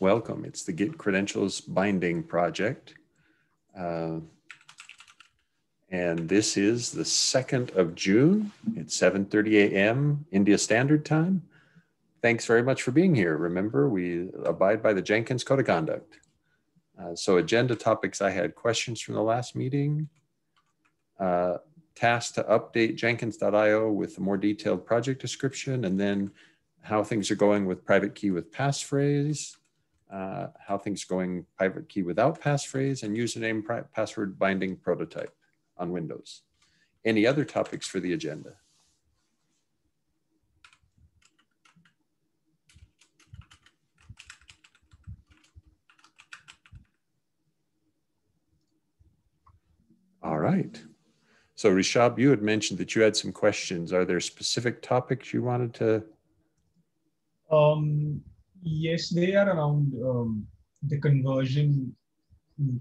welcome. It's the Git Credentials Binding Project. Uh, and this is the 2nd of June. It's 7.30 a.m. India Standard Time. Thanks very much for being here. Remember, we abide by the Jenkins Code of Conduct. Uh, so agenda topics, I had questions from the last meeting. Uh, task to update jenkins.io with a more detailed project description and then how things are going with private key with passphrase, uh, how things going private key without passphrase and username password binding prototype on Windows. Any other topics for the agenda? All right. So Rishab, you had mentioned that you had some questions. Are there specific topics you wanted to? Um, yes, they are around um, the conversion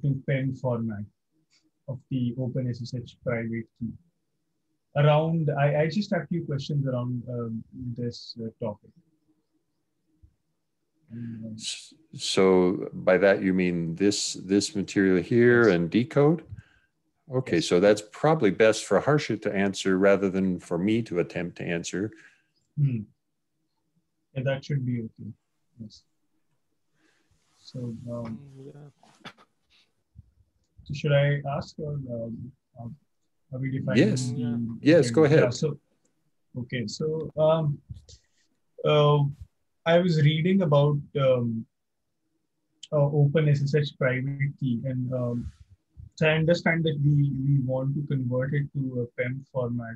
to PEM format of the OpenSSH private key. Around, I, I just have a few questions around um, this uh, topic. So by that you mean this this material here yes. and decode? Okay, so that's probably best for Harshit to answer rather than for me to attempt to answer. Hmm. Yeah, that should be okay. Yes. So, um, yeah. So should I ask or um, um are we defining? Yes. Yeah. Yes, go ahead. Yeah, so, okay. So, um, uh, I was reading about um, uh, Open SSH private key and um, so I understand that we, we want to convert it to a PEM format.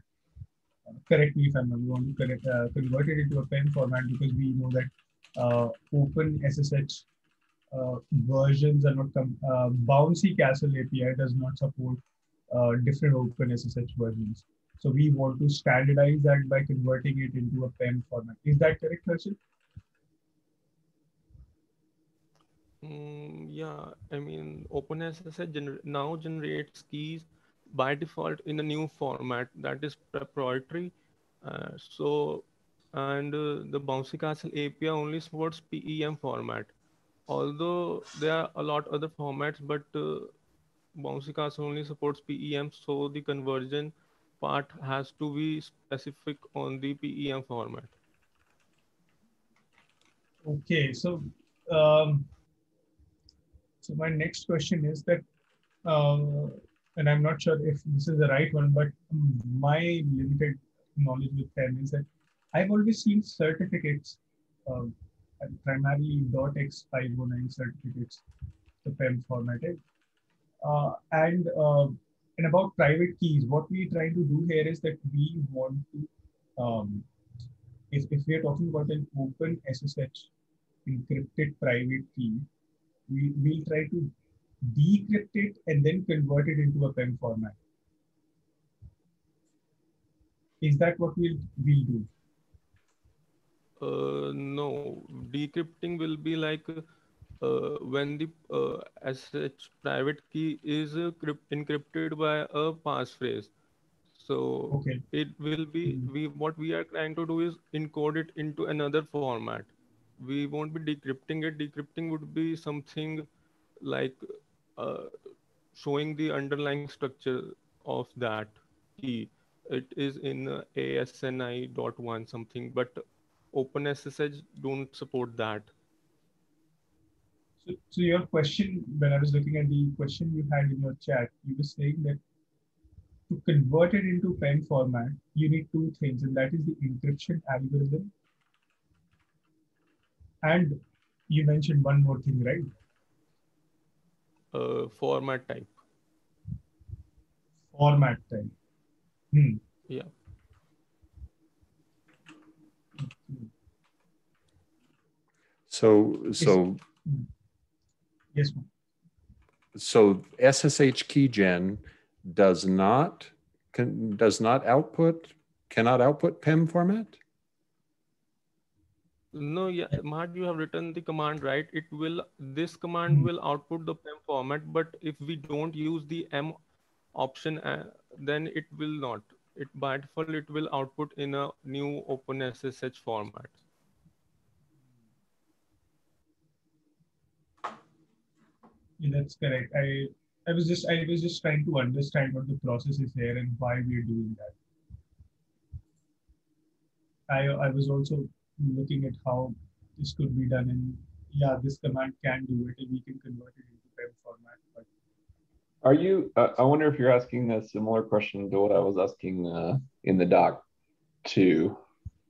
Uh, correct me if I'm wrong. We want to correct, uh, convert it into a PEM format because we know that uh, open SSH uh, versions are not uh, Bouncy Castle API does not support uh, different open SSH versions. So we want to standardize that by converting it into a PEM format. Is that correct, Harshit? Mm, yeah, I mean, OpenSSH gener now generates keys by default in a new format that is proprietary. Uh, so, and uh, the Bouncy Castle API only supports PEM format. Although there are a lot of other formats, but uh, Bouncy Castle only supports PEM, so the conversion part has to be specific on the PEM format. Okay, so um, so my next question is that, uh, and I'm not sure if this is the right one, but my limited knowledge with PEM is that I've always seen certificates, uh, primarily .x509 certificates, the PEM formatted. Uh, and uh, and about private keys, what we try to do here is that we want to, um, if, if we are talking about an open SSH encrypted private key, we will try to decrypt it and then convert it into a PEM format. Is that what we'll, we'll do? Uh, no, decrypting will be like uh, when the uh, SSH private key is uh, encrypted by a passphrase. So okay. it will be mm -hmm. we what we are trying to do is encode it into another format we won't be decrypting it. Decrypting would be something like uh, showing the underlying structure of that key. It is in uh, ASN.1 something, but OpenSSH don't support that. So, so your question, when I was looking at the question you had in your chat, you were saying that to convert it into PEM format, you need two things, and that is the encryption algorithm and you mentioned one more thing, right? Uh, format type. Format type. Hmm. Yeah. So, so. Yes. So SSH keygen does not can, does not output cannot output PEM format. No, yeah, Mahat, you have written the command right. It will this command hmm. will output the PEM format, but if we don't use the M option, uh, then it will not. It by default it will output in a new OpenSSH format. That's correct. I I was just I was just trying to understand what the process is here and why we're doing that. I I was also looking at how this could be done and yeah, this command can do it and we can convert it into PEM format. But are you? Uh, I wonder if you're asking a similar question to what I was asking uh, in the doc too.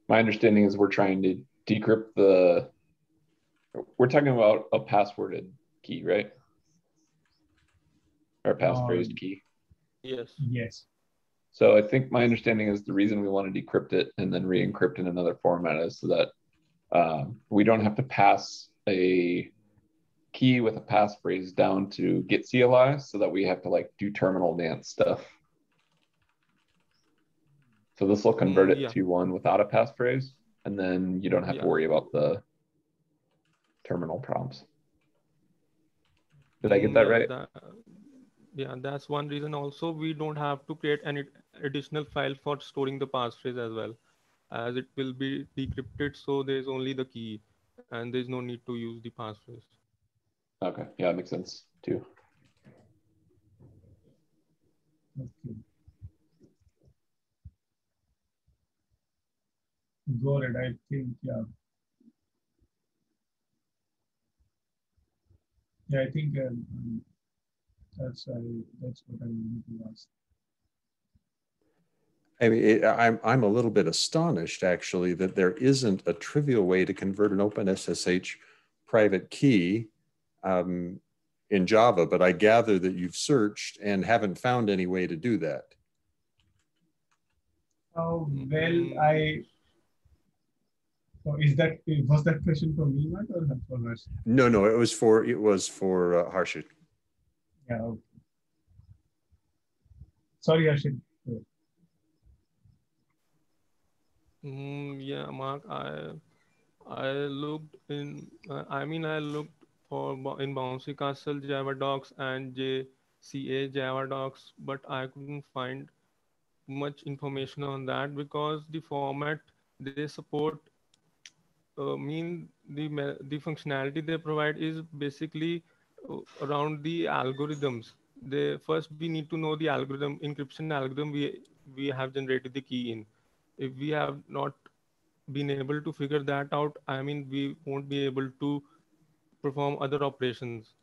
My understanding is we're trying to decrypt the. We're talking about a passworded key, right? Or passphrased um, key. Yes. Yes. So I think my understanding is the reason we want to decrypt it and then re-encrypt in another format is so that um, we don't have to pass a key with a passphrase down to Git CLI so that we have to like do terminal dance stuff. So this will convert it yeah. to one without a passphrase, and then you don't have yeah. to worry about the terminal prompts. Did I get that right? That, yeah, that's one reason. Also, we don't have to create any additional file for storing the passphrase as well, as it will be decrypted. So there's only the key, and there's no need to use the passphrase. Okay, yeah, it makes sense too. Okay. Got it. I think, yeah. Yeah, I think um, that's I, that's what I ask. I mean, it, I'm, I'm a little bit astonished actually that there isn't a trivial way to convert an OpenSSH private key um, in Java, but I gather that you've searched and haven't found any way to do that. Oh, well, I, oh, is that, was that question for me, Matt, or for Harshit? No, no, it was for, it was for uh, Harshit. Yeah, okay. Sorry, Harshit. Mm, yeah, Mark, I I looked in. Uh, I mean, I looked for in Bouncy Castle Java docs and JCA Java docs, but I couldn't find much information on that because the format they support uh, mean the the functionality they provide is basically around the algorithms. They first we need to know the algorithm encryption algorithm we we have generated the key in if we have not been able to figure that out, I mean, we won't be able to perform other operations.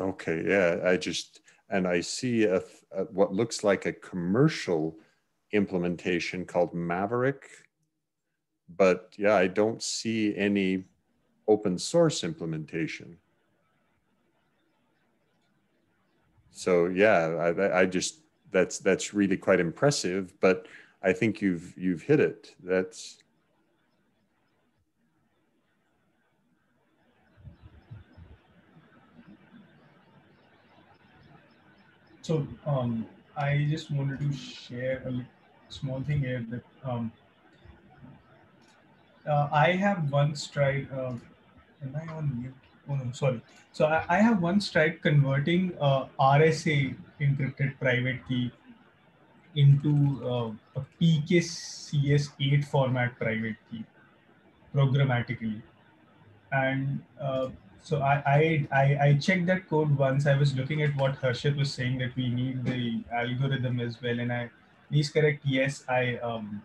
Okay, yeah, I just, and I see a, a, what looks like a commercial implementation called Maverick, but yeah, I don't see any open source implementation. So yeah, I, I just that's that's really quite impressive. But I think you've you've hit it. That's so. Um, I just wanted to share a small thing here that um, uh, I have once tried. Uh, am I on mute? Oh no, sorry. So I, I have once tried converting uh, RSA encrypted private key into uh, a PKCS8 format private key programmatically. And uh, so I, I, I, checked that code once. I was looking at what Harshit was saying that we need the algorithm as well. And I, he's correct. Yes, I, um,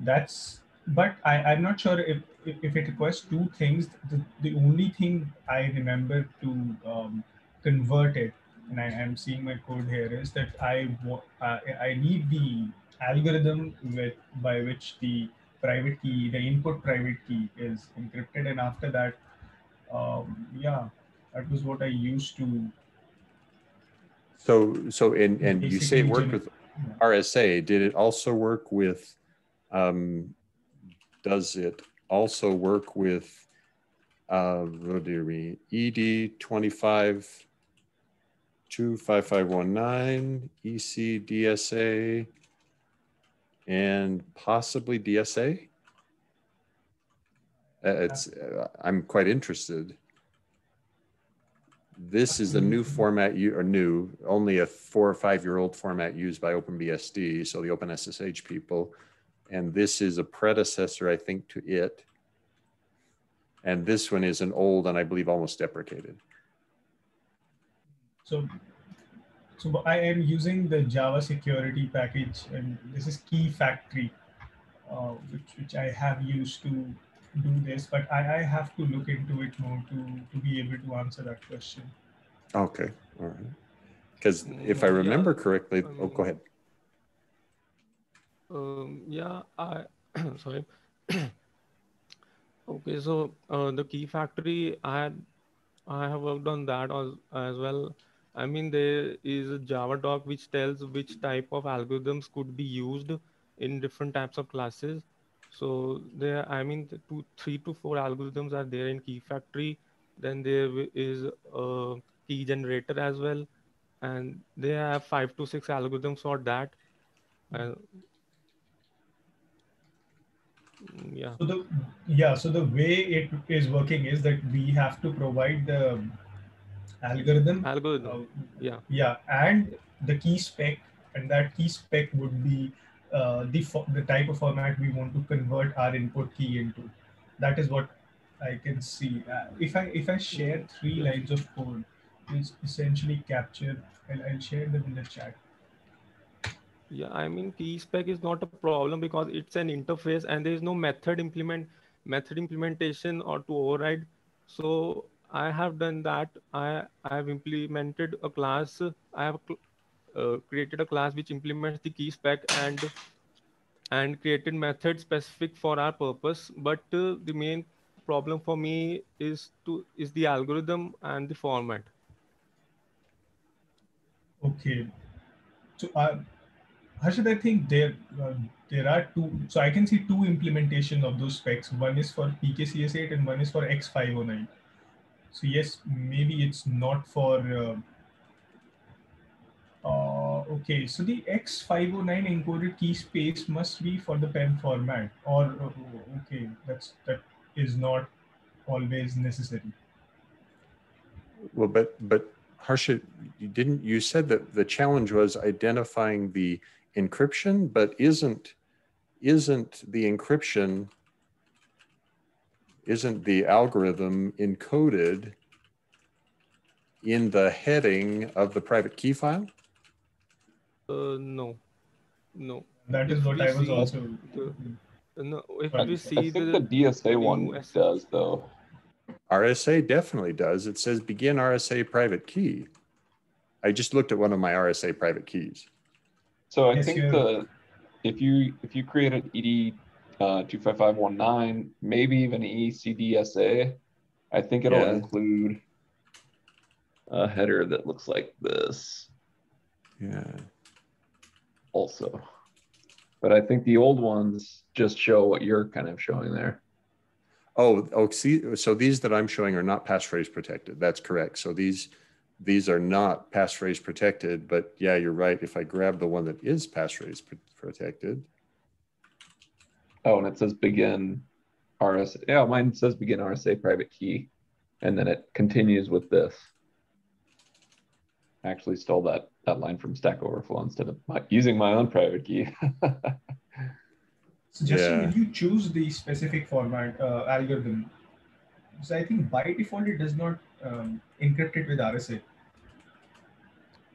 that's, but I, I'm not sure if, if, if it requires two things. The, the only thing I remember to um, convert it and I, am seeing my code here is that I uh, I need the algorithm with by which the private key, the input private key is encrypted, and after that, um, yeah, that was what I used to. So so and and you say it worked with RSA. Did it also work with? Um, does it also work with? Uh, what do mean? ED twenty five 25519, EC, DSA, and possibly DSA. Uh, it's, uh, I'm quite interested. This is a new format, you or new, only a four or five year old format used by OpenBSD, so the OpenSSH people. And this is a predecessor, I think, to it. and this one is an old and I believe almost deprecated. So, so I am using the Java security package, and this is Key Factory, uh, which which I have used to do this, but I, I have to look into it more to to be able to answer that question. Okay, all right. Because if I remember correctly, oh, go ahead. Um, yeah, I sorry. okay, so uh, the key factory, I had, I have worked on that as, as well. I mean, there is a Java doc which tells which type of algorithms could be used in different types of classes. So there, I mean, the two, three to four algorithms are there in key factory. Then there is a key generator as well, and they have five to six algorithms for that. And yeah. So the yeah so the way it is working is that we have to provide the algorithm. Algorithm. Uh, yeah. Yeah and the key spec and that key spec would be uh, the the type of format we want to convert our input key into. That is what i can see. Uh, if i if i share three lines of code is essentially capture and i'll share them in the chat yeah, I mean, key spec is not a problem because it's an interface and there is no method implement method implementation or to override. So I have done that. I, I have implemented a class. I have uh, created a class which implements the key spec and and created method specific for our purpose. But uh, the main problem for me is to is the algorithm and the format. Okay. So I uh, Harshit, I think there uh, there are two. So I can see two implementation of those specs. One is for PKCS8 and one is for X509. So yes, maybe it's not for. Uh, uh, okay, so the X509 encoded key spec must be for the PEM format, or uh, okay, that's that is not always necessary. Well, but but Harshit, you didn't you said that the challenge was identifying the encryption, but isn't isn't the encryption isn't the algorithm encoded in the heading of the private key file? Uh, no, no. That is what I was also. The, no, if we see I think the, the DSA one does though. RSA definitely does. It says begin RSA private key. I just looked at one of my RSA private keys. So I yes, think the if you if you create an ED uh, 25519, maybe even ECDSA, I think it'll yeah. include a header that looks like this. Yeah. Also. But I think the old ones just show what you're kind of showing there. Oh, oh, see, so these that I'm showing are not passphrase protected. That's correct. So these these are not passphrase protected, but yeah, you're right. If I grab the one that is passphrase pr protected. Oh, and it says begin RSA. Yeah, mine says begin RSA private key. And then it continues with this. I actually stole that, that line from Stack Overflow instead of my, using my own private key. so Justin, yeah. when you choose the specific format uh, algorithm, so I think by default it does not um, encrypted with RSA?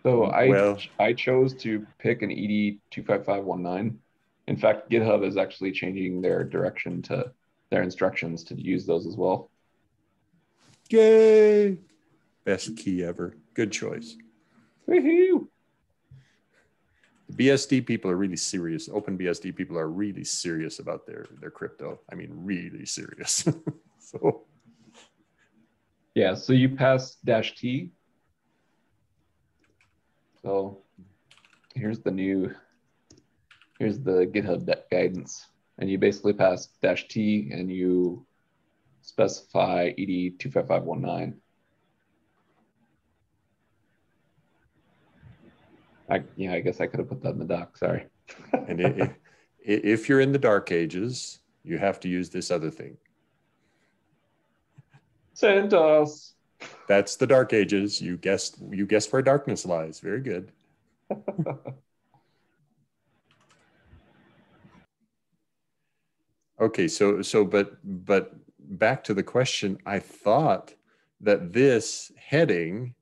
So I well, I chose to pick an ED two five five one nine. In fact, GitHub is actually changing their direction to their instructions to use those as well. Yay! Best key ever. Good choice. Woohoo! BSD people are really serious. Open BSD people are really serious about their their crypto. I mean, really serious. so yeah, so you pass dash T. So here's the new, here's the GitHub guidance. And you basically pass dash T and you specify ED 25519. I, yeah, I guess I could have put that in the doc. Sorry. and if, if you're in the dark ages, you have to use this other thing. CentOS. That's the Dark Ages. You guessed. You guessed where darkness lies. Very good. okay. So so but but back to the question, I thought that this heading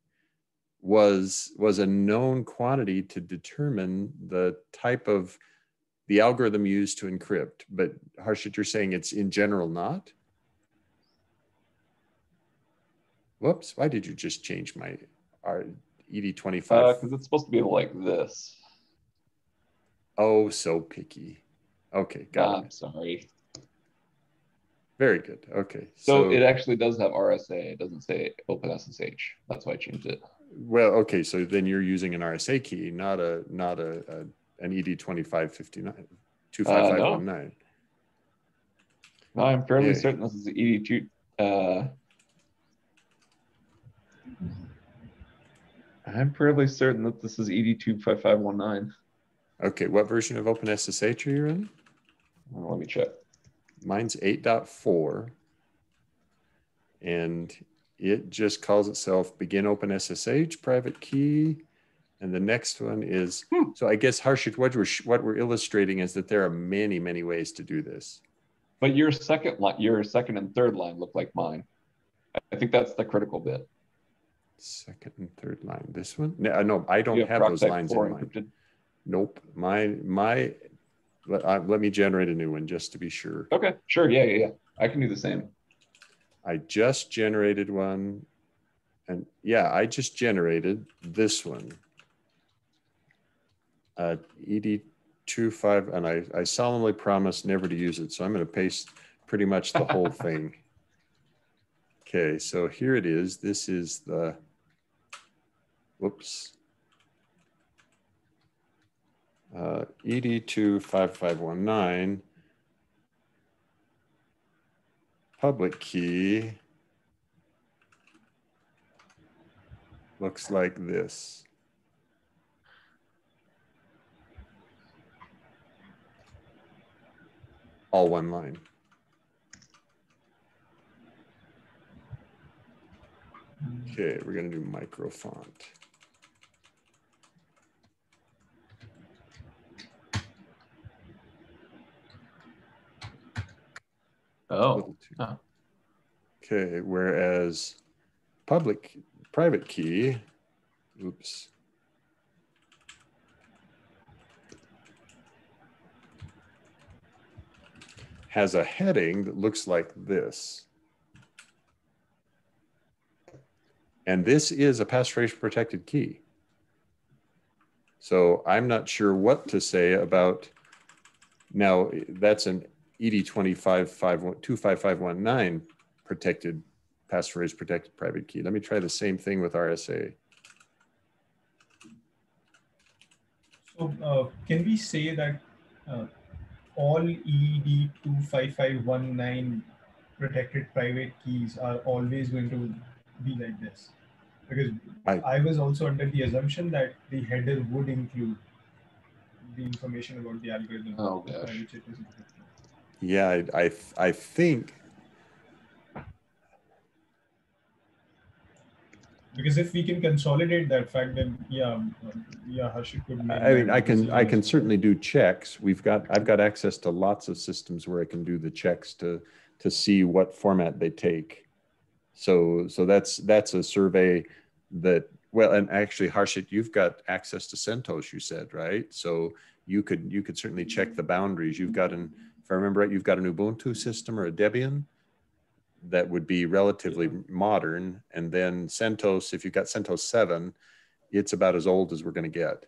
was was a known quantity to determine the type of the algorithm used to encrypt. But Harshit, you're saying it's in general not? Whoops, why did you just change my our ED25? Because uh, it's supposed to be like this. Oh, so picky. Okay, got I'm it. sorry. Very good. Okay. So, so, it actually does have RSA. It doesn't say OpenSSH. That's why I changed it. Well, okay. So then you're using an RSA key, not a not a, a an ED 2559 25519. Uh, no. no, I'm fairly yeah. certain this is the ED two. Uh, I'm fairly certain that this is ED 25519. Okay, what version of OpenSSH are you in? Let me check. Mine's 8.4. And it just calls itself begin OpenSSH private key. And the next one is, hmm. so I guess Harshit, what we're, what we're illustrating is that there are many, many ways to do this. But your second line, your second and third line look like mine. I think that's the critical bit. Second and third line. This one? No, no I don't have, have those lines in. Encrypted. Nope. My my let, uh, let me generate a new one just to be sure. Okay, sure. Yeah, yeah, yeah. I can do the same. I just generated one. And yeah, I just generated this one. Uh, ED25, and I, I solemnly promise never to use it. So I'm going to paste pretty much the whole thing. Okay, so here it is. This is the, whoops uh, ED25519 public key looks like this. All one line. Okay, we're going to do micro font. Oh. Okay, whereas public private key, oops. has a heading that looks like this. And this is a passphrase protected key. So I'm not sure what to say about, now that's an ED 25519 protected passphrase protected private key. Let me try the same thing with RSA. So uh, can we say that uh, all ED 25519 protected private keys are always going to be like this? Because I, I was also under the assumption that the header would include the information about the algorithm. Oh gosh. Yeah, I, I, I think because if we can consolidate that fact then yeah um, yeah Harshit could I mean I can I can certainly do checks. We've got I've got access to lots of systems where I can do the checks to to see what format they take. So so that's that's a survey that well and actually Harshit you've got access to CentOS you said right? So you could you could certainly check the boundaries. You've got an I remember right, you've got an Ubuntu system or a Debian that would be relatively yeah. modern. And then CentOS, if you've got CentOS 7, it's about as old as we're going to get.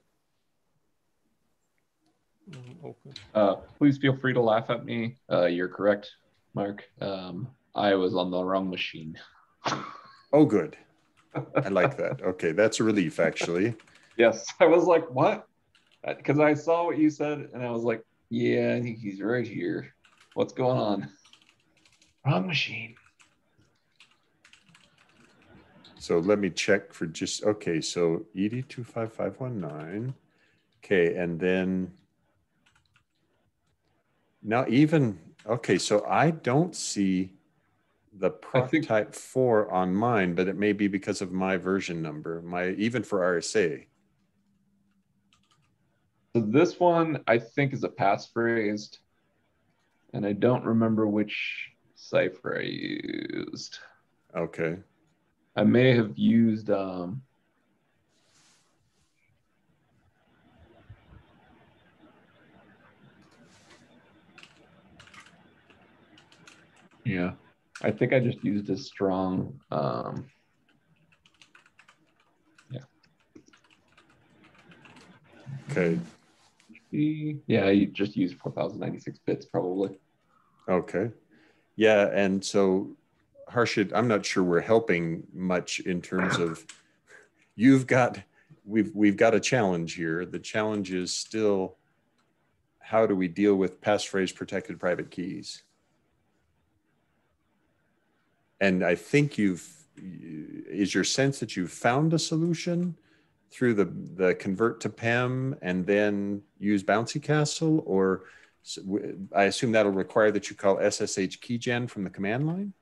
Mm, okay. Uh, please feel free to laugh at me. Uh, you're correct, Mark. Um, I was on the wrong machine. oh, good. I like that. Okay, that's a relief, actually. yes, I was like, what? Because uh, I saw what you said, and I was like, yeah, I think he's right here. What's going on? Wrong machine. So let me check for just, okay, so ED25519. Okay, and then now even, okay, so I don't see the proc think, type 4 on mine, but it may be because of my version number, my even for RSA. So this one I think is a passphrase, and I don't remember which cipher I used. Okay. I may have used um, Yeah, I think I just used a strong. Um, yeah. Okay. Yeah, you just use 4096 bits probably. Okay. Yeah, and so Harshit, I'm not sure we're helping much in terms of you've got we've we've got a challenge here. The challenge is still how do we deal with passphrase protected private keys? And I think you've is your sense that you've found a solution through the the convert to PEM and then use Bouncy Castle, or I assume that'll require that you call SSH keygen from the command line.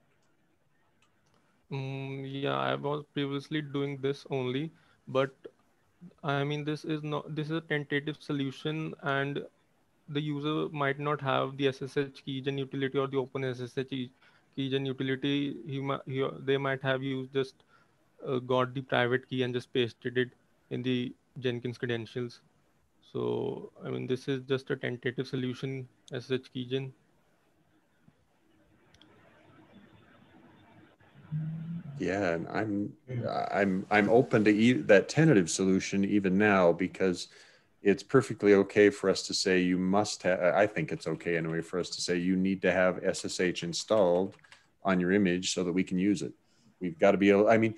Mm, yeah, I was previously doing this only, but I mean this is not this is a tentative solution, and the user might not have the SSH keygen utility or the Open SSH keygen utility. He, he they might have used just uh, got the private key and just pasted it in the Jenkins credentials. So, I mean, this is just a tentative solution as such keygen. Yeah, and I'm I'm I'm open to e that tentative solution even now because it's perfectly okay for us to say you must have. I think it's okay anyway for us to say you need to have SSH installed on your image so that we can use it. We've got to be able. I mean,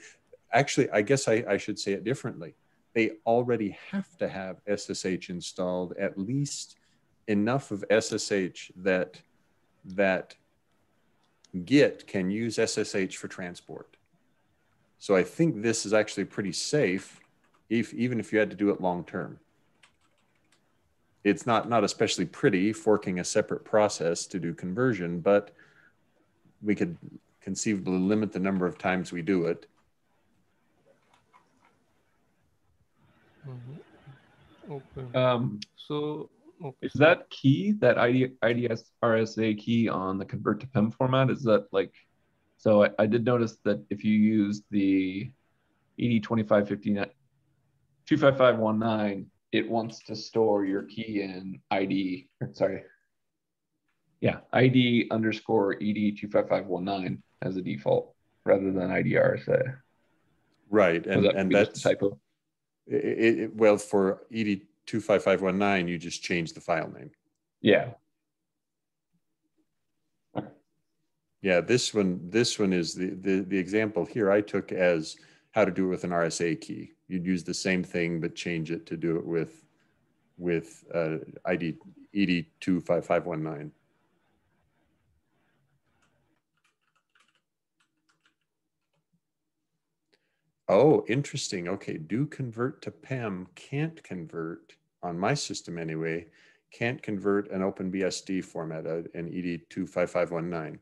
actually, I guess I, I should say it differently they already have to have SSH installed, at least enough of SSH that that Git can use SSH for transport. So I think this is actually pretty safe, if even if you had to do it long term. It's not not especially pretty forking a separate process to do conversion, but we could conceivably limit the number of times we do it Mm-hmm. Okay. Um, so, okay. Is that key, that ID, IDS RSA key on the convert to PEM format? Is that like, so I, I did notice that if you use the ED2559, 25519, it wants to store your key in ID, sorry, yeah, ID underscore ED25519 as a default rather than ID RSA. Right, and, that and that's typo. It, it, well, for ED25519, you just change the file name. Yeah. Yeah, this one, this one is the, the, the example here I took as how to do it with an RSA key. You'd use the same thing, but change it to do it with, with uh, ID ED25519. Oh, interesting. Okay, do convert to PEM can't convert on my system anyway, can't convert an OpenBSD format, uh, an ED25519.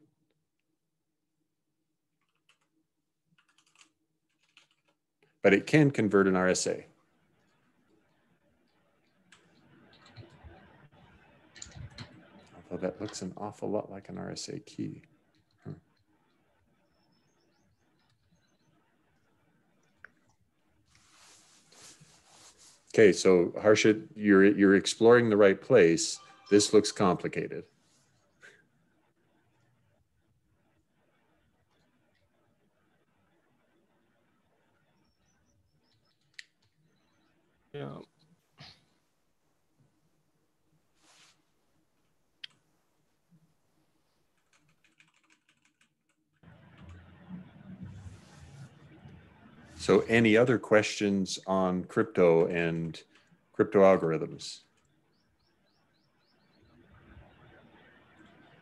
But it can convert an RSA. Although that looks an awful lot like an RSA key. Okay, so Harshit, you're you're exploring the right place. This looks complicated. Yeah. So any other questions on crypto and crypto algorithms?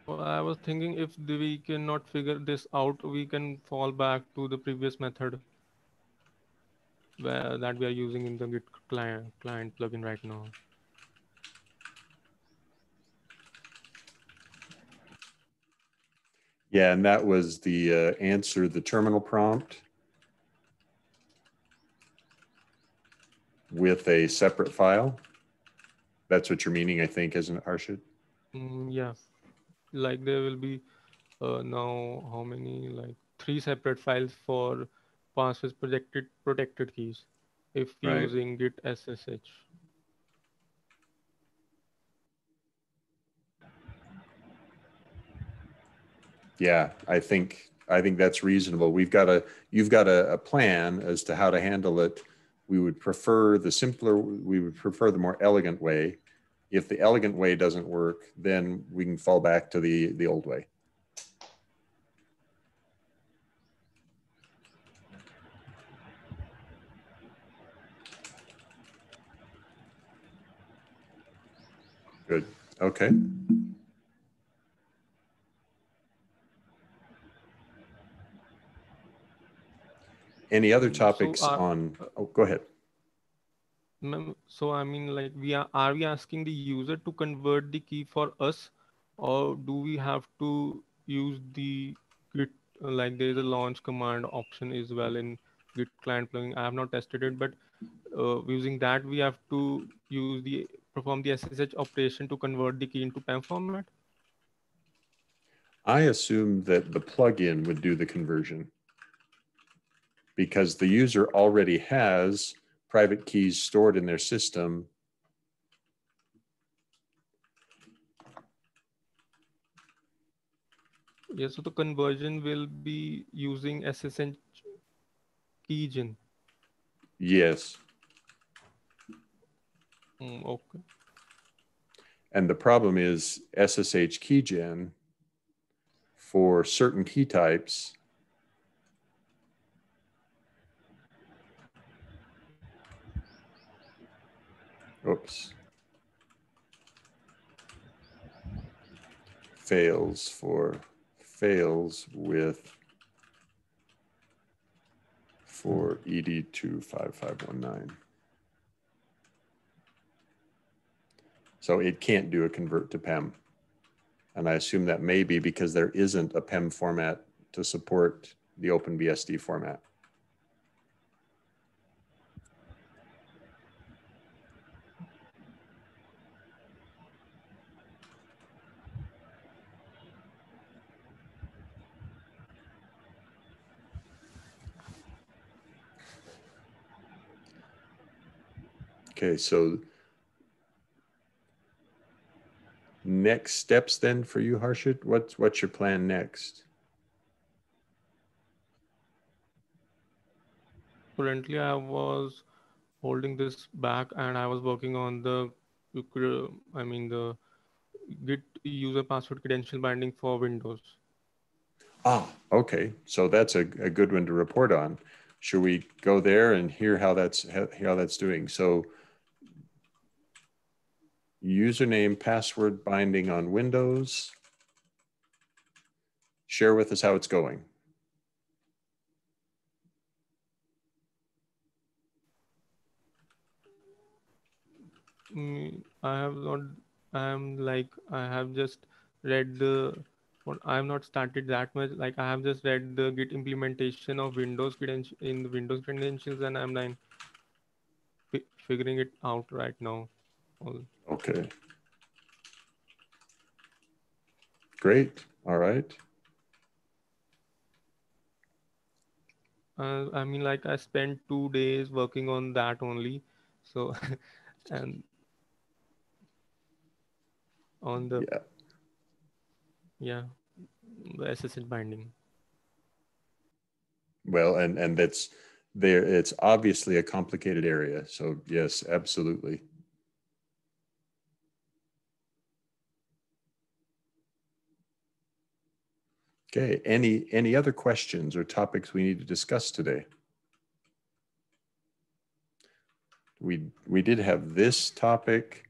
I was thinking if we cannot figure this out, we can fall back to the previous method where, that we are using in the Git client, client plugin right now. Yeah, and that was the uh, answer the terminal prompt. With a separate file. That's what you're meaning, I think, isn't it, Harshit? Mm, yeah, like there will be uh, now how many like three separate files for passwords protected protected keys if right. using git ssh yeah i think i think that's reasonable we've got a you've got a, a plan as to how to handle it we would prefer the simpler we would prefer the more elegant way if the elegant way doesn't work then we can fall back to the the old way Good. Okay. Any other topics so are, on? Oh, go ahead. So I mean, like, we are are we asking the user to convert the key for us, or do we have to use the Git? Like, there is a launch command option as well in Git client plugin. I have not tested it, but uh, using that, we have to use the perform the SSH operation to convert the key into PEM format. I assume that the plugin would do the conversion because the user already has private keys stored in their system. Yeah, so the conversion will be using SSH keygen. Yes. Mm, okay. And the problem is SSH keygen for certain key types oops, fails for, fails with for ED25519. So it can't do a convert to PEM. And I assume that may be because there isn't a PEM format to support the OpenBSD format. Okay, so next steps then for you, Harshit? What's what's your plan next? Currently, I was holding this back and I was working on the, I mean the Git user password credential binding for Windows. Ah, okay. So that's a, a good one to report on. Should we go there and hear how that's how that's doing? So username password binding on Windows. Share with us how it's going. Mm, I have not, I am like, I have just read the, I have not started that much. Like I have just read the Git implementation of Windows credentials in the Windows credentials and I'm like figuring it out right now. Okay. Great. All right. Uh, I mean, like I spent two days working on that only. So, and on the yeah, yeah the SSH binding. Well, and and that's there. It's obviously a complicated area. So yes, absolutely. Okay, any, any other questions or topics we need to discuss today? We, we did have this topic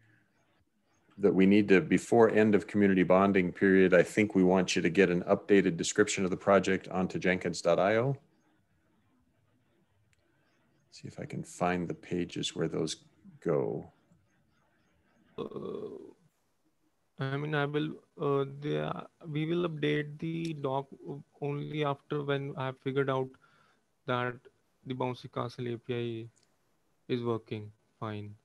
that we need to, before end of community bonding period, I think we want you to get an updated description of the project onto jenkins.io. See if I can find the pages where those go. Uh, I mean, I will. Uh, the, we will update the doc only after when I have figured out that the bouncy castle API is working fine.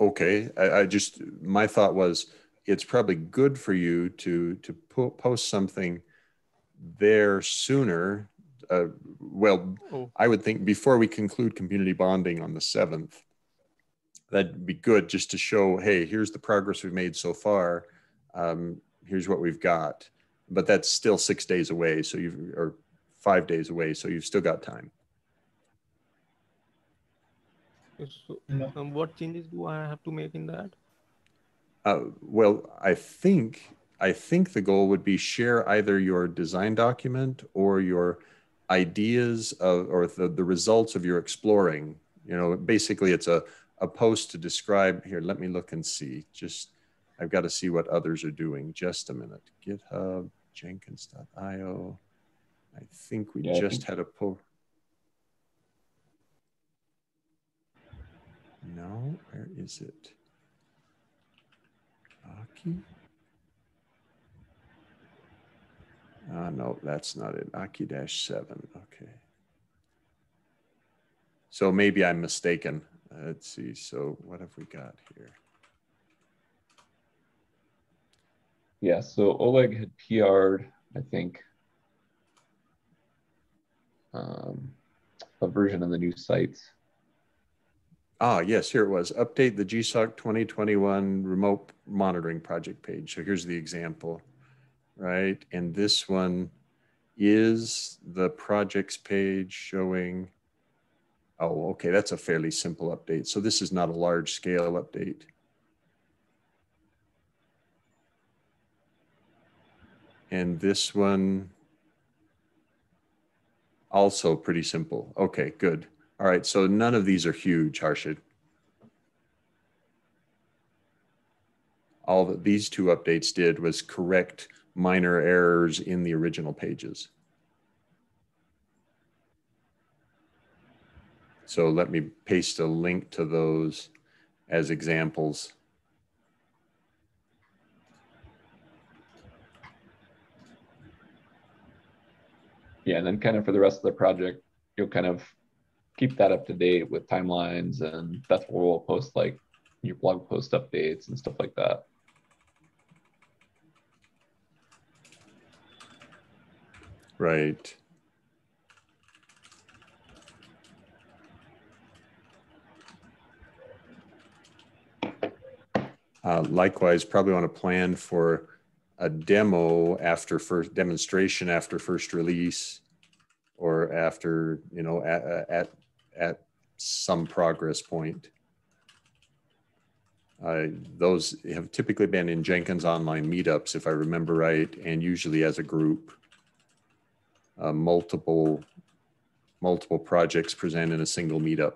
Okay, I, I just my thought was it's probably good for you to to po- post something there sooner. Uh, well, oh. I would think before we conclude community bonding on the seventh, that'd be good just to show, hey, here's the progress we've made so far. Um, here's what we've got, but that's still six days away. So you've or five days away, so you've still got time. So, um, what changes do I have to make in that? Uh, well, I think I think the goal would be share either your design document or your ideas of, or the, the results of your exploring. You know, basically it's a, a post to describe here. Let me look and see. Just, I've got to see what others are doing. Just a minute. GitHub, Jenkins.io. I think we yeah, just think... had a post. No, where is it? Aki? Uh, no, that's not it. Aki dash seven. Okay. So maybe I'm mistaken. Let's see. So what have we got here? Yeah. So Oleg had PR'd, I think, um, a version of the new sites. Ah, yes, here it was. Update the GSOC 2021 remote monitoring project page. So here's the example right? And this one is the projects page showing, oh, okay, that's a fairly simple update. So this is not a large scale update. And this one, also pretty simple. Okay, good. All right, so none of these are huge, Harshit. All that these two updates did was correct minor errors in the original pages. So let me paste a link to those as examples. Yeah, and then kind of for the rest of the project, you'll kind of keep that up to date with timelines and that's where we'll post like your blog post updates and stuff like that. Right. Uh, likewise, probably want to plan for a demo after first demonstration after first release or after, you know, at, at, at some progress point. Uh, those have typically been in Jenkins online meetups, if I remember right, and usually as a group uh, multiple multiple projects present in a single meetup.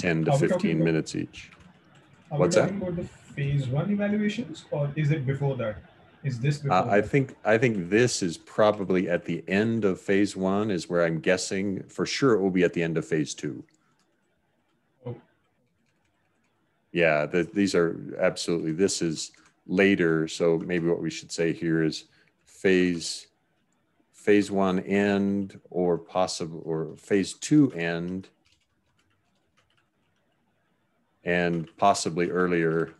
Ten to fifteen about, minutes each. What's that? About the phase one evaluations, or is it before that? Is this uh, I think I think this is probably at the end of phase one. Is where I'm guessing for sure it will be at the end of phase two. Oh. Yeah, the, these are absolutely. This is later. So maybe what we should say here is phase phase one end or possible or phase two end and possibly earlier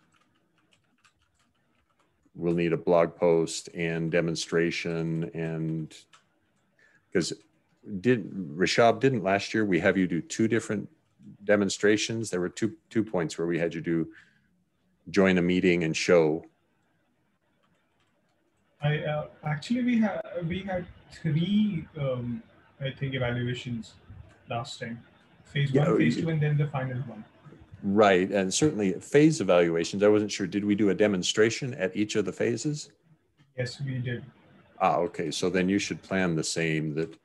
we'll need a blog post and demonstration and because did Rishab didn't last year we have you do two different demonstrations there were two two points where we had you do join a meeting and show I uh, actually we had we had three um, I think evaluations last time. Phase yeah, one, phase two, and then the final one. Right, and certainly phase evaluations. I wasn't sure. Did we do a demonstration at each of the phases? Yes, we did. Ah, okay. So then you should plan the same. That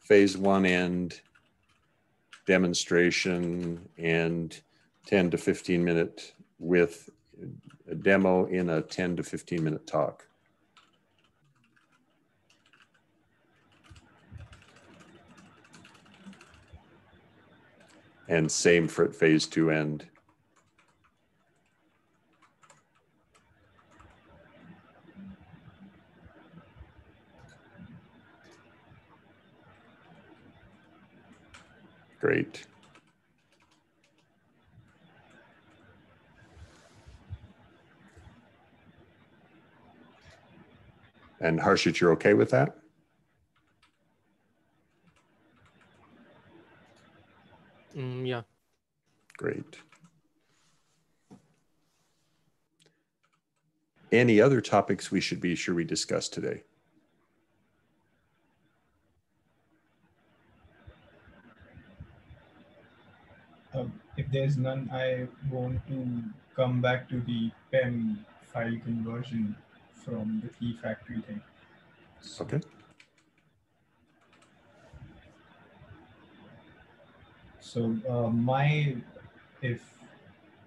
phase one end demonstration and 10 to 15 minute with a demo in a 10 to 15 minute talk. and same for at phase two end. Great. And Harshit, you're okay with that? Mm, yeah. Great. Any other topics we should be sure we discuss today? Um, if there's none, I want to come back to the PEM file conversion from the key factory thing. So, okay. So uh, my if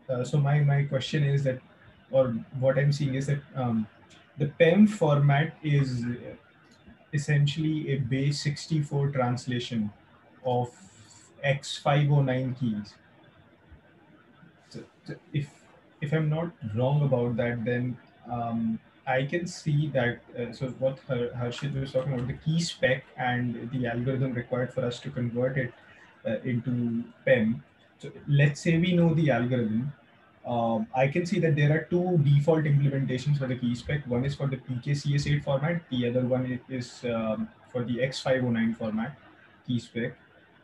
uh, so my my question is that or what I'm seeing is that um, the PEM format is essentially a base 64 translation of X509 keys. So, so if if I'm not wrong about that, then um, I can see that. Uh, so what Har- Harshit was talking about, the key spec and the algorithm required for us to convert it uh, into PEM. So let's say we know the algorithm. Um, I can see that there are two default implementations for the key spec. One is for the PKCS8 format. The other one is um, for the X509 format key spec.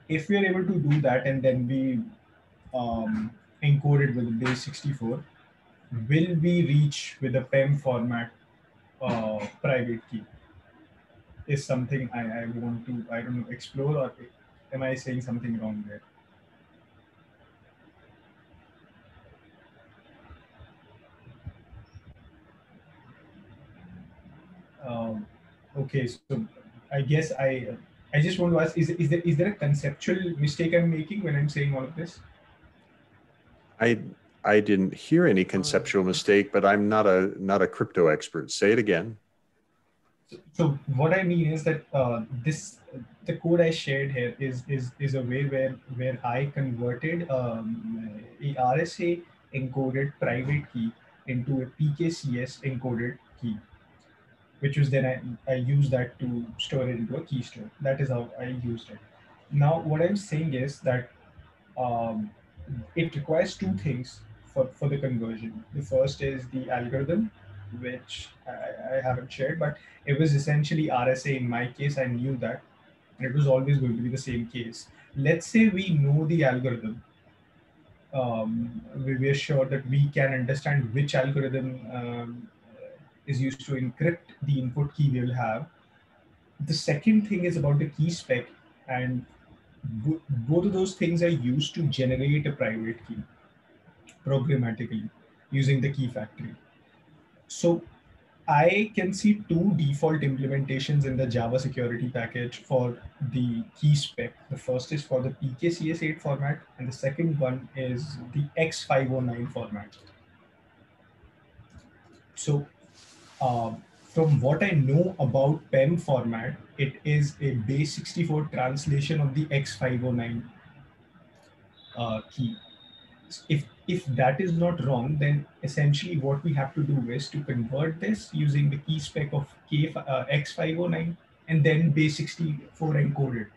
If we are able to do that and then we um, encode it with base 64, will we reach with the PEM format uh, private key? Is something I, I want to, I don't know, explore or am I saying something wrong there? Um, okay, so I guess I I just want to ask: is is there is there a conceptual mistake I'm making when I'm saying all of this? I I didn't hear any conceptual mistake, but I'm not a not a crypto expert. Say it again. So, what I mean is that uh, this the code I shared here is is is a way where where I converted um, a RSA encoded private key into a PKCS encoded key which was then I, I used that to store it into a key store. That is how I used it. Now, what I'm saying is that um, it requires two things for, for the conversion. The first is the algorithm, which I, I haven't shared, but it was essentially RSA. In my case, I knew that, and it was always going to be the same case. Let's say we know the algorithm. Um, we are sure that we can understand which algorithm um, is used to encrypt the input key we will have. The second thing is about the key spec, and both of those things are used to generate a private key programmatically using the key factory. So I can see two default implementations in the Java security package for the key spec. The first is for the PKCS8 format, and the second one is the X509 format. So um, from what I know about PEM format, it is a base 64 translation of the X509 uh, key. If, if that is not wrong, then essentially what we have to do is to convert this using the key spec of K, uh, X509 and then base 64 encoded.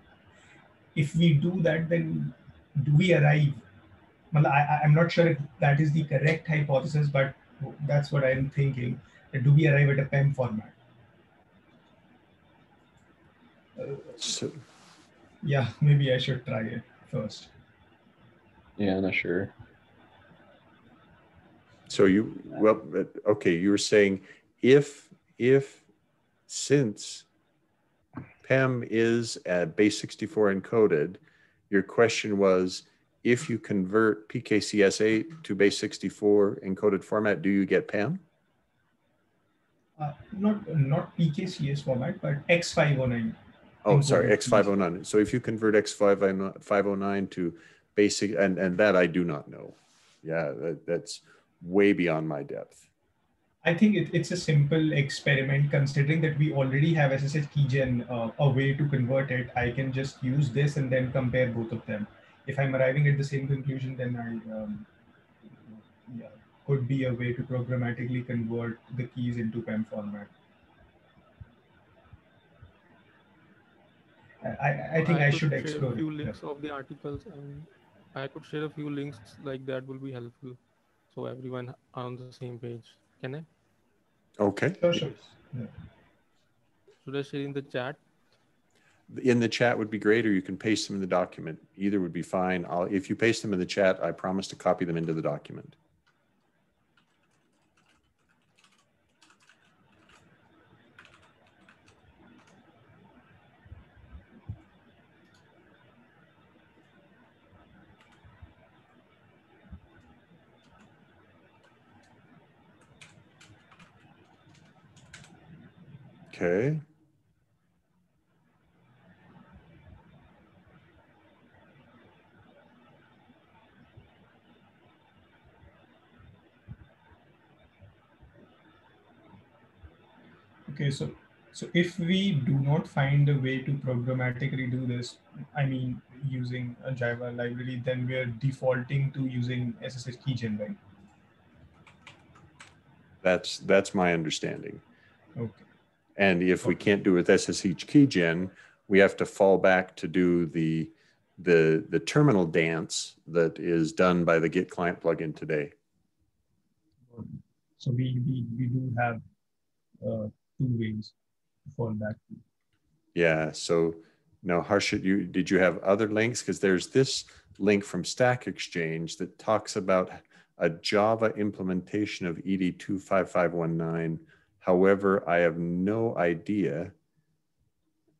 If we do that, then do we arrive? Well, I, I'm not sure if that is the correct hypothesis, but that's what I'm thinking do we arrive at a PEM format? Uh, so, yeah, maybe I should try it first. Yeah, I'm not sure. So you well, okay. You were saying if if since PEM is at base 64 encoded, your question was if you convert PKCS8 to base 64 encoded format, do you get PEM? Uh, not not PKCS format, but X509. Oh, sorry, X509. So if you convert X509 to basic, and, and that I do not know. Yeah, that, that's way beyond my depth. I think it, it's a simple experiment considering that we already have SSH keygen, uh, a way to convert it. I can just use this and then compare both of them. If I'm arriving at the same conclusion, then I, um, yeah, could be a way to programmatically convert the keys into PEM format. I, I think I, I should explore. A few links yeah. of the articles, and I could share a few links like that will be helpful, so everyone on the same page. Can I? Okay. Sure, sure. Yeah. should I share in the chat? In the chat would be great, or you can paste them in the document. Either would be fine. I'll, if you paste them in the chat, I promise to copy them into the document. Okay. Okay, so so if we do not find a way to programmatically do this, I mean using a Java library, then we are defaulting to using SSH keygen, right? That's that's my understanding. Okay. And if we can't do it with SSH keygen, we have to fall back to do the, the, the terminal dance that is done by the Git client plugin today. So we, we, we do have uh, two ways to fall back. Yeah, so now Harshit, you, did you have other links? Because there's this link from Stack Exchange that talks about a Java implementation of ED25519 However, I have no idea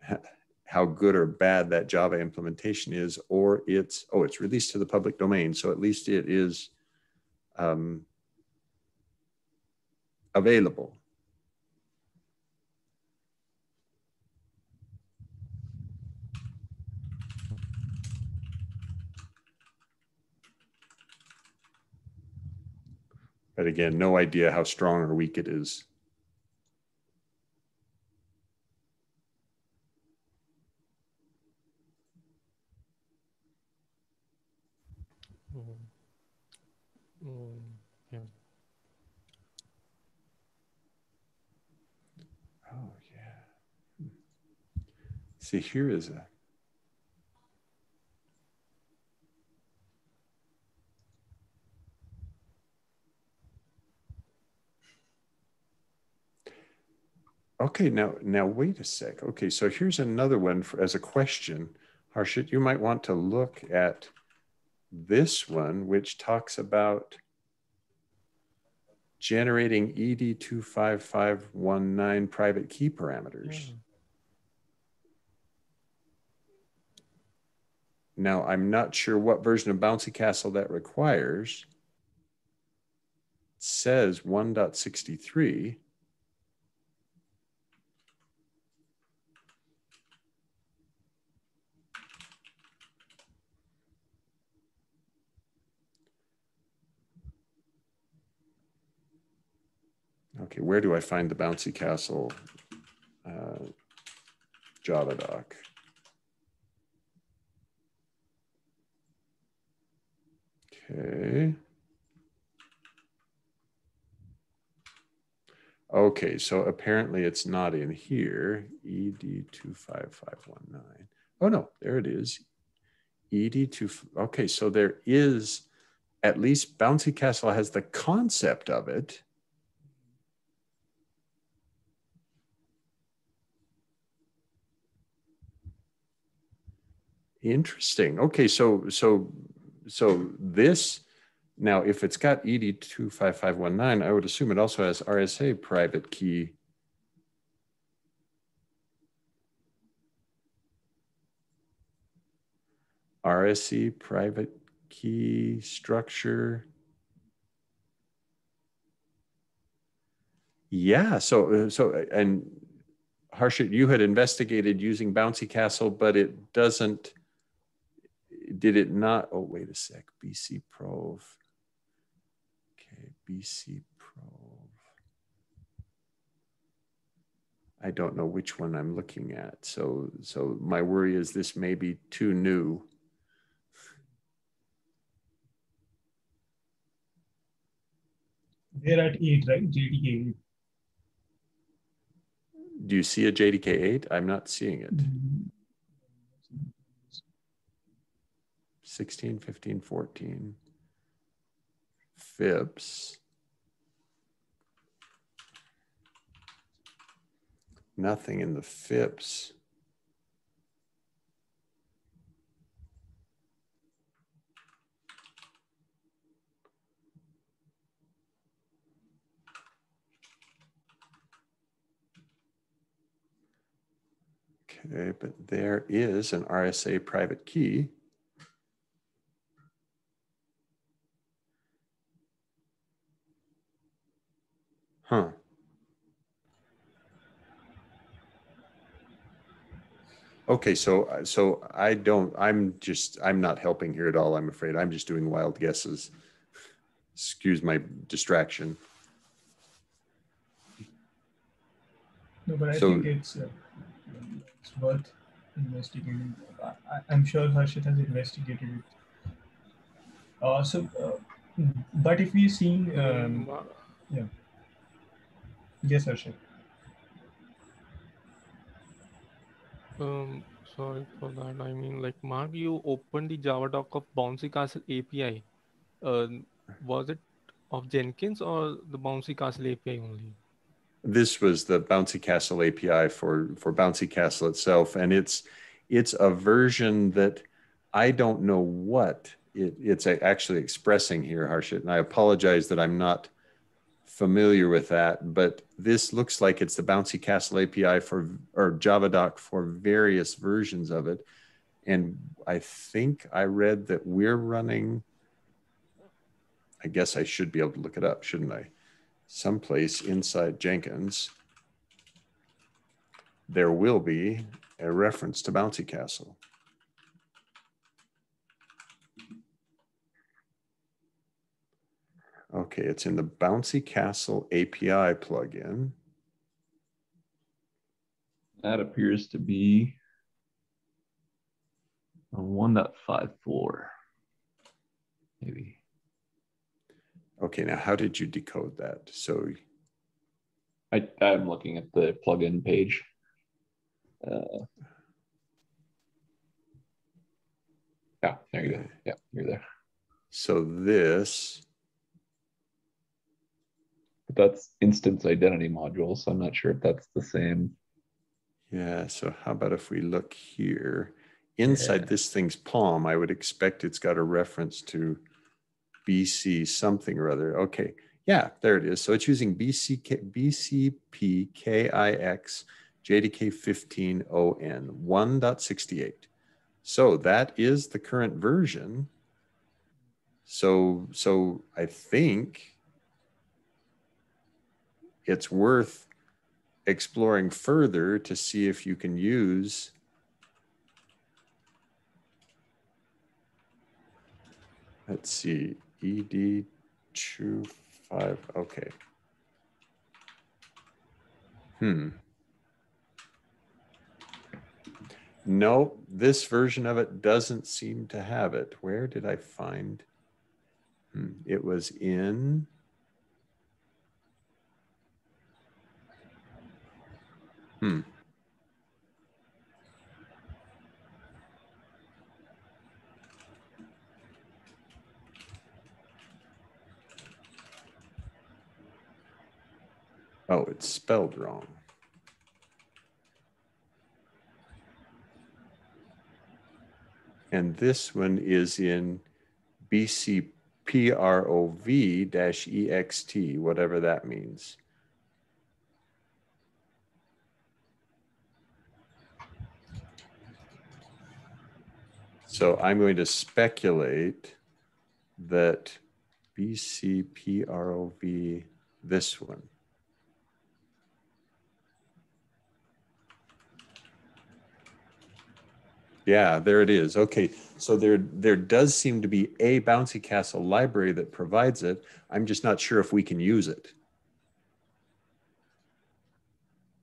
how good or bad that Java implementation is, or it's, oh, it's released to the public domain. So at least it is um, available. But again, no idea how strong or weak it is. yeah. Oh, yeah. See, here is a. Okay, now now wait a sec. Okay, so here's another one for, as a question. Harshit, you might want to look at this one, which talks about generating ED25519 private key parameters. Mm. Now, I'm not sure what version of Bouncy Castle that requires. It says 1.63. Okay, where do I find the Bouncy Castle uh, Java doc? Okay. Okay, so apparently it's not in here. ED25519. Oh no, there it is. ED2, okay, so there is, at least Bouncy Castle has the concept of it. Interesting. Okay, so so so this now, if it's got ED two five five one nine, I would assume it also has RSA private key. RSA private key structure. Yeah. So so and Harshit, you had investigated using Bouncy Castle, but it doesn't did it not? Oh, wait a sec. BC Prov. Okay, BC Prov. I don't know which one I'm looking at. So, so my worry is this may be too new. They're at eight, right? JDK eight. Do you see a JDK eight? I'm not seeing it. Mm -hmm. 16, 15, 14. FIPS. nothing in the FIPS. Okay, but there is an RSA private key. Huh. Okay, so so I don't. I'm just. I'm not helping here at all. I'm afraid. I'm just doing wild guesses. Excuse my distraction. No, but I so, think it's uh, it's worth investigating. I, am sure Harshit has investigated it. Uh, so, uh, but if we see, um, yeah. Yes, Harshit. Um, sorry for that. I mean, like, Mark, you opened the Java doc of Bouncy Castle API. Uh, was it of Jenkins or the Bouncy Castle API only? This was the Bouncy Castle API for for Bouncy Castle itself, and it's it's a version that I don't know what it, it's actually expressing here, Harshit. And I apologize that I'm not familiar with that, but this looks like it's the Bouncy Castle API for or JavaDoc for various versions of it. And I think I read that we're running. I guess I should be able to look it up, shouldn't I? Someplace inside Jenkins, there will be a reference to Bouncy Castle. Okay, it's in the Bouncy Castle API plugin. That appears to be a 1.54, maybe. Okay, now how did you decode that? So I, I'm looking at the plugin page. Uh, yeah, there you go. Yeah, you're there. So this that's instance identity module. So I'm not sure if that's the same. Yeah. So how about if we look here inside yeah. this thing's POM, I would expect it's got a reference to BC something or other. Okay. Yeah, there it is. So it's using BCK, BCPKIX JDK15ON 1.68. So that is the current version. So, so I think it's worth exploring further to see if you can use let's see ed 25 okay. Hmm. No this version of it doesn't seem to have it. Where did i find? Hmm. it was in Hmm. Oh, it's spelled wrong. And this one is in BCPROV-EXT, whatever that means. So I'm going to speculate that BCPROV, this one. Yeah, there it is. Okay, so there there does seem to be a Bouncy Castle library that provides it. I'm just not sure if we can use it.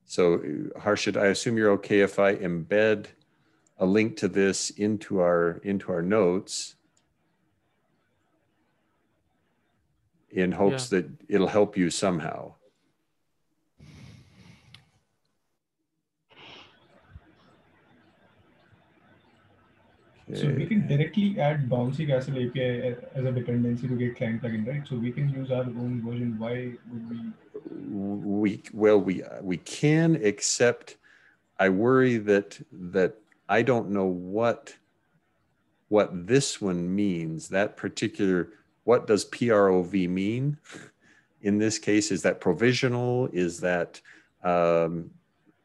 So Harshit, I assume you're okay if I embed a link to this into our into our notes in hopes yeah. that it'll help you somehow. So we can directly add Bouncy Castle API as a dependency to Git client plugin, right? So we can use our own version. Why would we? we well we we can accept. I worry that that I don't know what what this one means. That particular what does PROV mean? In this case, is that provisional? Is that um,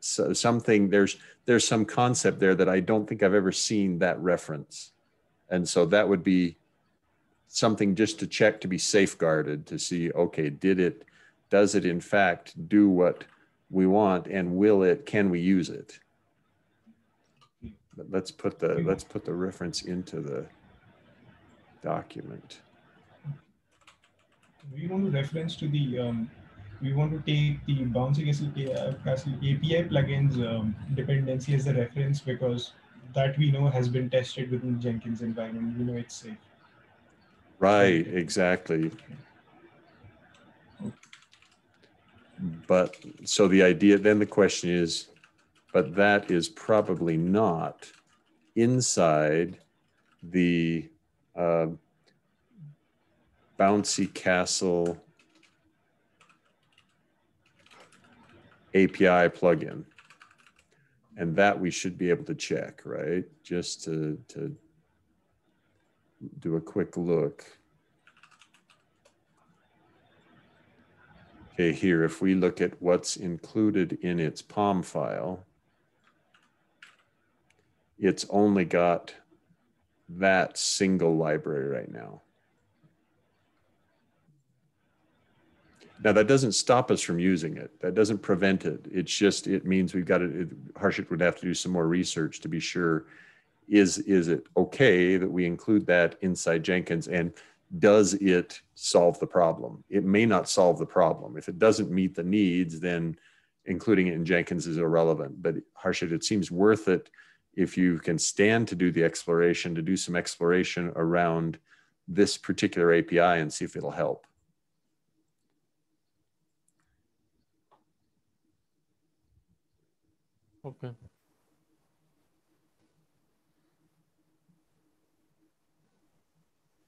so something? There's there's some concept there that I don't think I've ever seen that reference, and so that would be something just to check to be safeguarded to see okay did it does it in fact do what we want and will it can we use it let's put the let's put the reference into the document. We want to reference to the um, we want to take the bouncy castle, castle api plugins um, dependency as a reference because that we know has been tested within jenkins environment. We know it's safe. Right, exactly. But so the idea, then the question is, but that is probably not inside the uh, bouncy castle API plugin. And that we should be able to check, right? Just to, to do a quick look. Okay, here, if we look at what's included in its POM file, it's only got that single library right now. Now that doesn't stop us from using it. That doesn't prevent it. It's just, it means we've got to, Harshit would have to do some more research to be sure is is it okay that we include that inside Jenkins and does it solve the problem? It may not solve the problem. If it doesn't meet the needs, then including it in Jenkins is irrelevant. But Harshit, it seems worth it if you can stand to do the exploration, to do some exploration around this particular API and see if it'll help. Okay.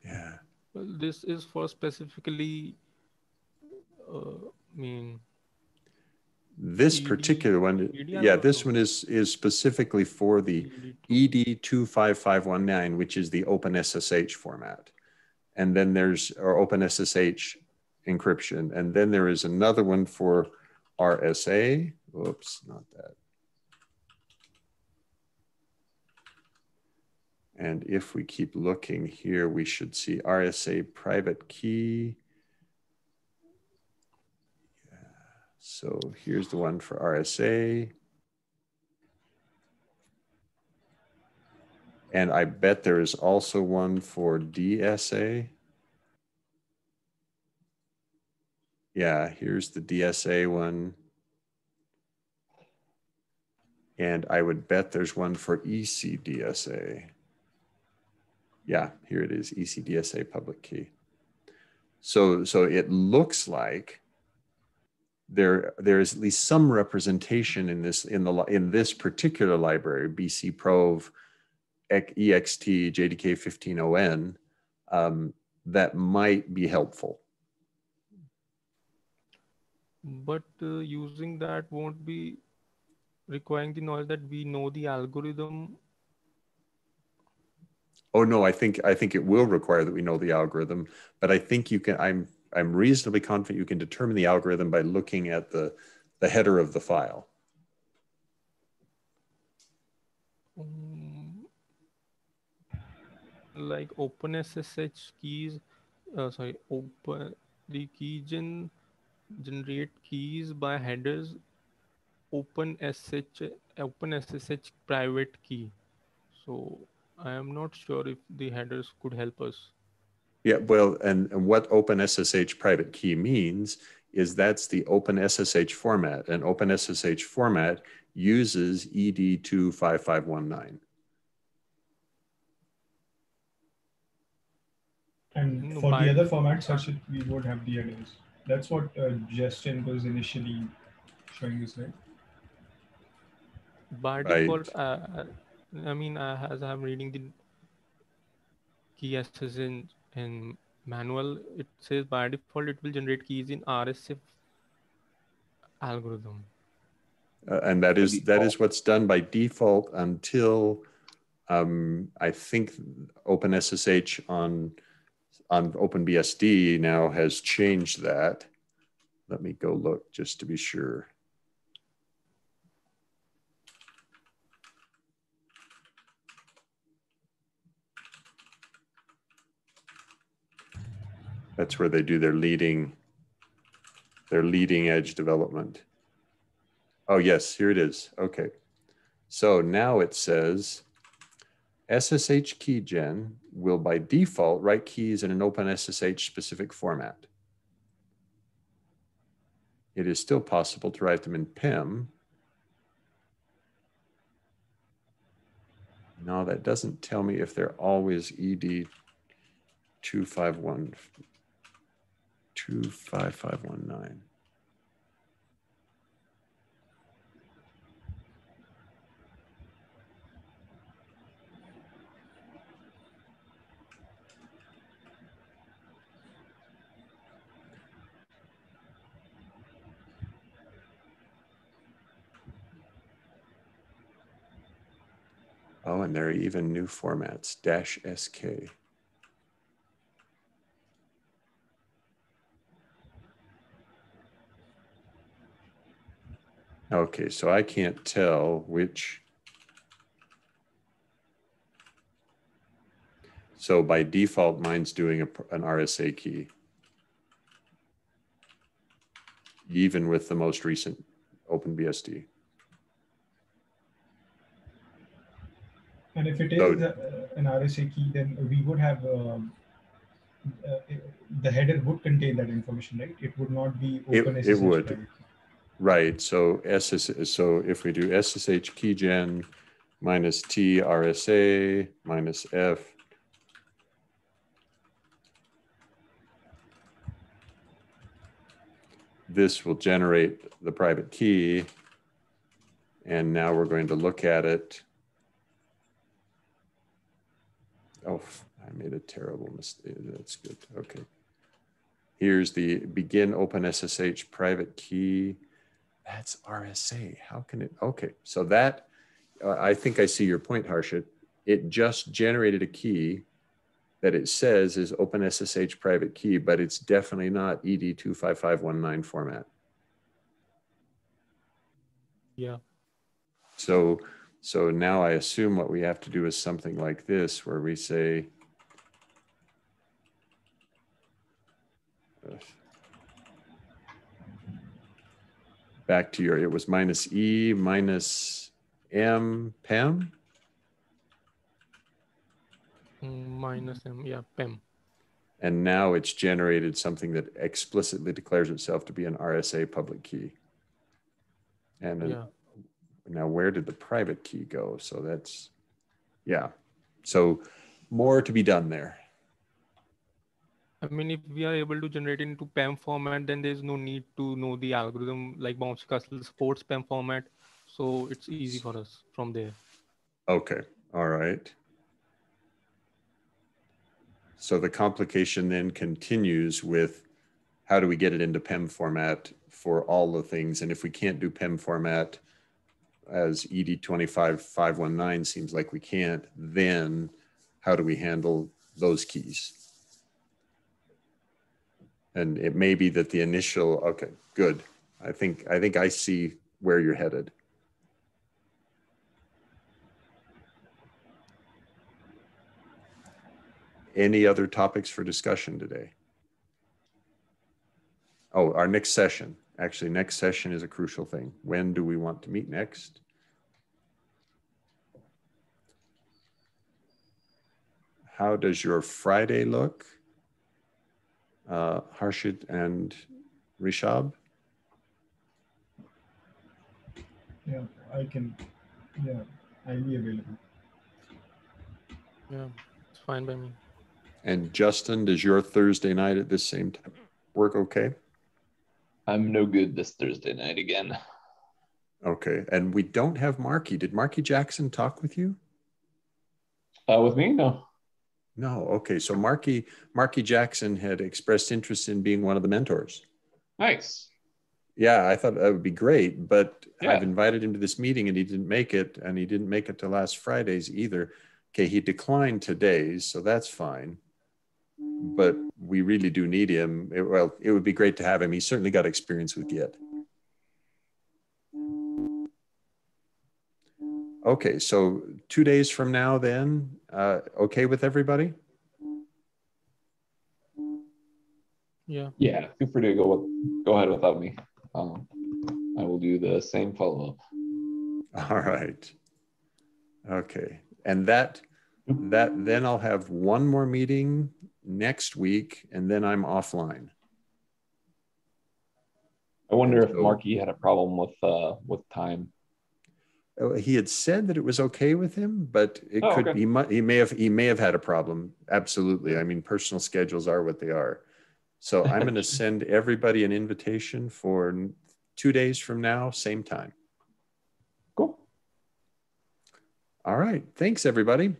Yeah. Well, this is for specifically, uh, I mean, this particular one, uh, yeah, this one is is specifically for the ED two five five one nine, which is the OpenSSH format, and then there's our OpenSSH encryption, and then there is another one for RSA. Oops, not that. And if we keep looking here, we should see RSA private key. Yeah. So here's the one for RSA. And I bet there is also one for DSA. Yeah, here's the DSA one. And I would bet there's one for ECDSA yeah, here it is, ECDSA public key. So, so it looks like there, there is at least some representation in this, in the, in this particular library, BC Prov, EXT, JDK 15ON, um, that might be helpful. But uh, using that won't be requiring the knowledge that we know the algorithm Oh no, I think I think it will require that we know the algorithm, but I think you can. I'm I'm reasonably confident you can determine the algorithm by looking at the the header of the file. Like OpenSSH keys, uh, sorry, open the key gen generate keys by headers. OpenSSH OpenSSH private key. So I am not sure if the headers could help us. Yeah, well, and, and what OpenSSH private key means is that's the OpenSSH format. And OpenSSH format uses ED25519. And for the other formats, such we would have the headers. That's what uh, Justin was initially showing us, right? By default, right. uh, I mean, uh, as I'm reading the key access in, in manual, it says by default it will generate keys in RSA algorithm. Uh, and that is that is what's done by default until um, I think OpenSSH on on OpenBSD now has changed that. Let me go look just to be sure. That's where they do their leading, their leading edge development. Oh yes, here it is. Okay. So now it says SSH keygen will by default write keys in an open SSH specific format. It is still possible to write them in PEM. No, that doesn't tell me if they're always ED 251 25519. Oh, and there are even new formats, dash SK. Okay, so I can't tell which. So by default, mine's doing a, an RSA key. Even with the most recent OpenBSD. And if it is so, uh, an RSA key, then we would have um, uh, the header would contain that information, right? It would not be open it, it would. Right. So SS. So if we do SSH keygen minus T RSA minus F. This will generate the private key. And now we're going to look at it. Oh, I made a terrible mistake. That's good. Okay. Here's the begin open SSH private key. That's RSA. How can it? Okay, so that uh, I think I see your point, Harshit. It just generated a key that it says is OpenSSH private key, but it's definitely not ED25519 format. Yeah. So, so now I assume what we have to do is something like this, where we say, uh, back to your, it was minus E minus M PEM? Minus M, yeah, PEM. And now it's generated something that explicitly declares itself to be an RSA public key. And uh, yeah. now where did the private key go? So that's, yeah. So more to be done there. I mean, if we are able to generate into PEM format, then there's no need to know the algorithm like Bouncy Castle supports PEM format. So it's easy for us from there. Okay. All right. So the complication then continues with how do we get it into PEM format for all the things? And if we can't do PEM format as ED25519 seems like we can't, then how do we handle those keys? And it may be that the initial okay good. I think i think i see where you're headed. Any other topics for discussion today? Oh our next session. Actually next session is a crucial thing. When do we want to meet next? How does your friday look uh, Harshit and Rishab? Yeah, I can. Yeah, I'll be available. Yeah, it's fine by me. And Justin, does your Thursday night at this same time work okay? I'm no good this Thursday night again. Okay. And we don't have Marky. Did Marky Jackson talk with you? Uh, with me? No. No. Okay. So Marky Marky Jackson had expressed interest in being one of the mentors. Nice. Yeah, I thought that would be great, but Yeah. I've invited him to this meeting and he didn't make it, and he didn't make it to last Friday's either. Okay, he declined today's, so that's fine. But we really do need him. It- well, it would be great to have him. He certainly got experience with Git. Okay, so two days from now, then, uh, okay with everybody? Yeah. Yeah, feel free to go with, go ahead without me. Um, I will do the same follow up. All right. Okay. And that that then I'll have one more meeting next week and then I'm offline. I wonder if So- Marky had a problem with uh with time. Uh, He had said that it was okay with him, but it Oh, could okay. he might he may have he may have had a problem. Absolutely. I mean personal schedules are what they are. So I'm going to send everybody an invitation for 2 days from now, same time. Cool. All right. Thanks everybody.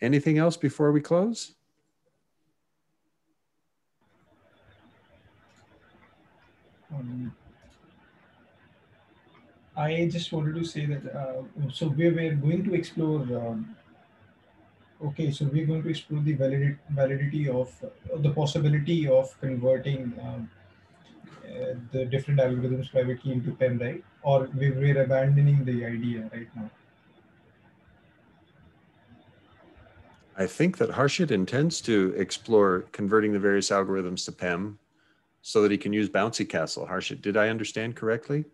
Anything else before we close? Um, I just wanted to say that uh, so we were going to explore. Um, okay, so we're going to explore the validity validity of uh, the possibility of converting um, uh, the different algorithms private key into PEM, right? Or we we're abandoning the idea right now. I think that Harshit intends to explore converting the various algorithms to PEM so that he can use Bouncy Castle. Harshit, did I understand correctly?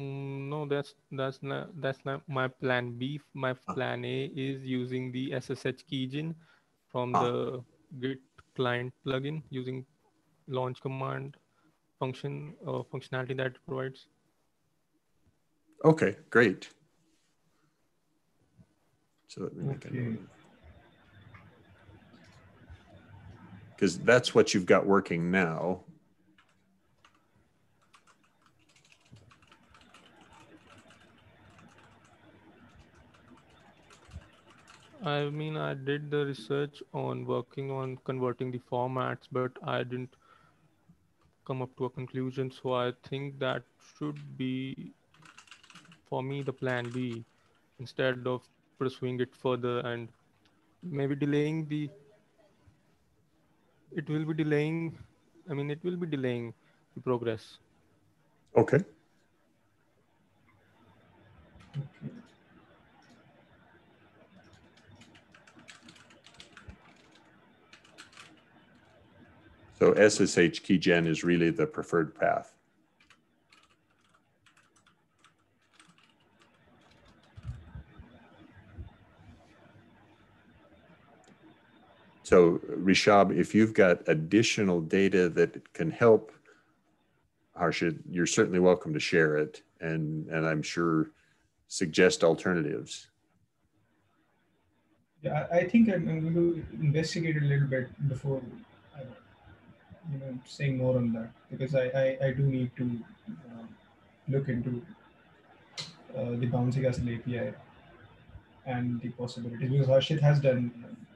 Mm, No, that's that's not that's not my plan B. My Ah. plan A is using the SSH keygen from Ah. the Git client plugin using launch command function uh, functionality that it provides. Okay, great. So let me make a Okay. Because that's what you've got working now. I mean, I did the research on working on converting the formats, but I didn't come up to a conclusion. So I think that should be, for me, the plan B instead of pursuing it further and maybe delaying the. It will be delaying. I mean, it will be delaying the progress. Okay. Okay. So SSH keygen is really the preferred path. So Rishab, if you've got additional data that can help Harshit, you're certainly welcome to share it and, and I'm sure suggest alternatives. Yeah, I think I'm, going to investigate a little bit before, you know, saying more on that because I, I, I do need to uh, look into uh, the Bouncy Castle API and the possibilities because Harshit has done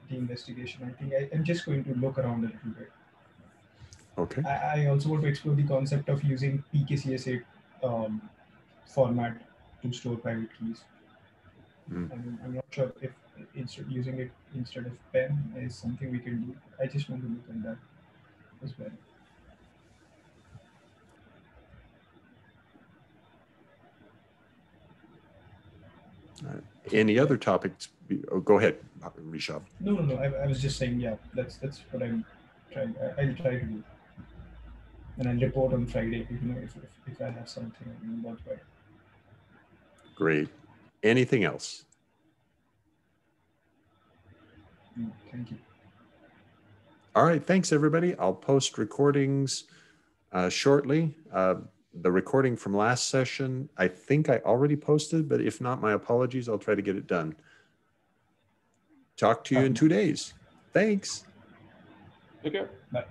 the investigation. I think I, I'm just going to look around a little bit. Okay. I, I also want to explore the concept of using PKCS8 um, format to store private keys. Mm. I mean, I'm not sure if instead using it instead of PEM is something we can do. I just want to look at that as well. Any other topics? Oh, go ahead, Rishab. No, no, no. I, I was just saying, yeah, that's that's what I'm trying. I, I'll try to do, and I'll report on Friday. You know, if if, if I have something worthwhile. Great. Anything else? Mm, Thank you. All right. Thanks, everybody. I'll post recordings uh, shortly. Uh, the recording from last session, I think I already posted, but if not, my apologies. I'll try to get it done. Talk to you in two days. Thanks. Take care. Bye.